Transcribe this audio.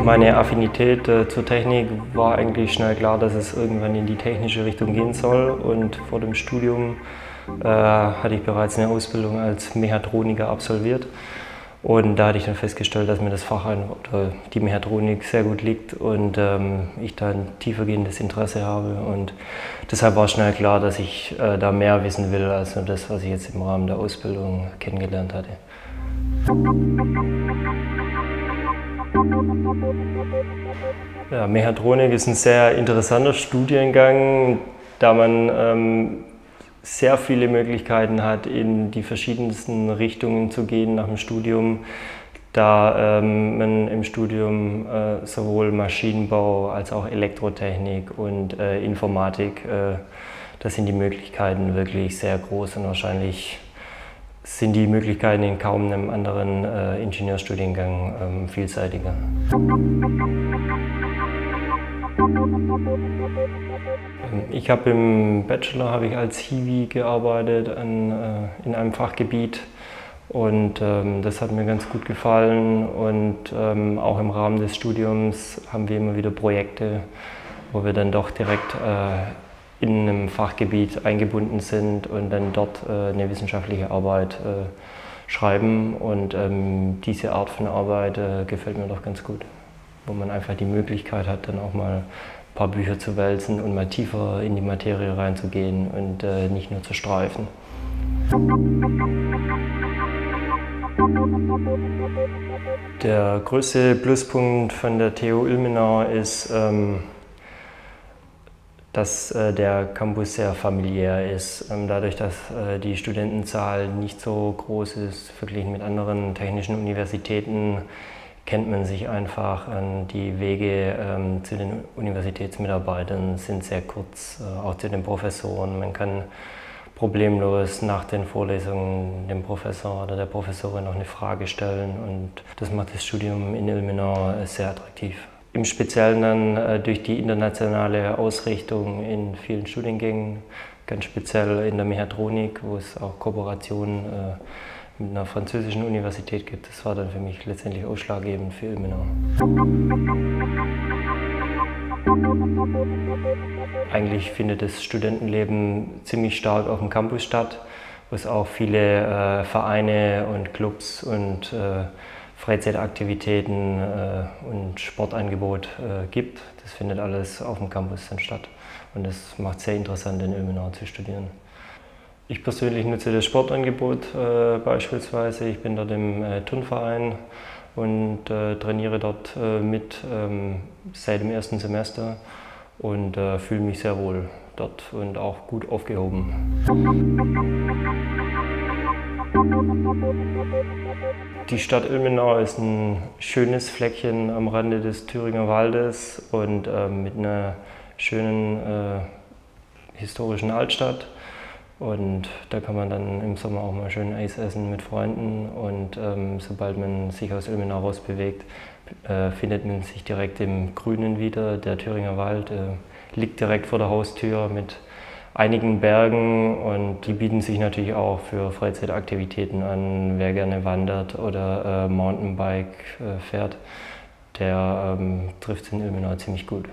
Meine Affinität äh, zur Technik war eigentlich schnell klar, dass es irgendwann in die technische Richtung gehen soll. Und vor dem Studium äh, hatte ich bereits eine Ausbildung als Mechatroniker absolviert. Und da hatte ich dann festgestellt, dass mir das Fach oder die Mechatronik sehr gut liegt und ähm, ich da ein tiefergehendes Interesse habe. Und deshalb war schnell klar, dass ich äh, da mehr wissen will als nur das, was ich jetzt im Rahmen der Ausbildung kennengelernt hatte. Ja, Mechatronik ist ein sehr interessanter Studiengang, da man ähm, sehr viele Möglichkeiten hat, in die verschiedensten Richtungen zu gehen nach dem Studium, da ähm, man im Studium äh, sowohl Maschinenbau als auch Elektrotechnik und äh, Informatik, äh, das sind die Möglichkeiten wirklich sehr groß und wahrscheinlich sind die Möglichkeiten in kaum einem anderen äh, Ingenieurstudiengang ähm, vielseitiger. Ich habe im Bachelor habe ich als Hiwi gearbeitet an, äh, in einem Fachgebiet und ähm, das hat mir ganz gut gefallen und ähm, auch im Rahmen des Studiums haben wir immer wieder Projekte, wo wir dann doch direkt äh, in einem Fachgebiet eingebunden sind und dann dort äh, eine wissenschaftliche Arbeit äh, schreiben und ähm, diese Art von Arbeit äh, gefällt mir doch ganz gut, wo man einfach die Möglichkeit hat, dann auch mal ein paar Bücher zu wälzen und mal tiefer in die Materie reinzugehen und nicht nur zu streifen. Der größte Pluspunkt von der TU Ilmenau ist, ähm, dass äh, der Campus sehr familiär ist. Ähm, dadurch, dass äh, die Studentenzahl nicht so groß ist, verglichen mit anderen technischen Universitäten, kennt man sich einfach. Die Wege ähm, zu den Universitätsmitarbeitern sind sehr kurz, äh, auch zu den Professoren. Man kann problemlos nach den Vorlesungen dem Professor oder der Professorin noch eine Frage stellen und das macht das Studium in Ilmenau sehr attraktiv. Im Speziellen dann äh, durch die internationale Ausrichtung in vielen Studiengängen, ganz speziell in der Mechatronik, wo es auch Kooperationen äh, mit einer französischen Universität gibt. Das war dann für mich letztendlich ausschlaggebend für Ilmenau. Eigentlich findet das Studentenleben ziemlich stark auf dem Campus statt, wo es auch viele äh, Vereine und Clubs und äh, Freizeitaktivitäten äh, und Sportangebot äh, gibt. Das findet alles auf dem Campus dann statt und das macht es sehr interessant in Ilmenau zu studieren. Ich persönlich nutze das Sportangebot äh, beispielsweise. Ich bin dort im äh, Turnverein und äh, trainiere dort äh, mit ähm, seit dem ersten Semester und fühle mich sehr wohl dort und auch gut aufgehoben. Die Stadt Ilmenau ist ein schönes Fleckchen am Rande des Thüringer Waldes und äh, mit einer schönen äh, historischen Altstadt. Und da kann man dann im Sommer auch mal schön Eis essen mit Freunden. Und ähm, sobald man sich aus Ilmenau raus bewegt, äh, findet man sich direkt im Grünen wieder. Der Thüringer Wald äh, liegt direkt vor der Haustür mit einigen Bergen und die bieten sich natürlich auch für Freizeitaktivitäten an. Wer gerne wandert oder äh, Mountainbike äh, fährt, der ähm, trifft es in Ilmenau ziemlich gut.